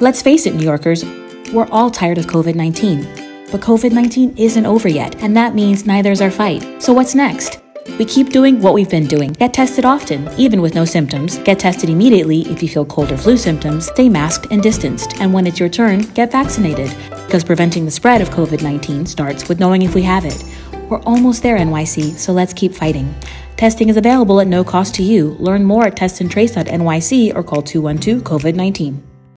Let's face it, New Yorkers, we're all tired of COVID 19. But COVID 19 isn't over yet, and that means neither is our fight. So what's next? We keep doing what we've been doing. Get tested often, even with no symptoms. Get tested immediately if you feel cold or flu symptoms. Stay masked and distanced. And when it's your turn, get vaccinated. Because preventing the spread of COVID 19 starts with knowing if we have it. We're almost there, NYC, so let's keep fighting. Testing is available at no cost to you. Learn more at testandtrace.nyc or call 212 COVID 19.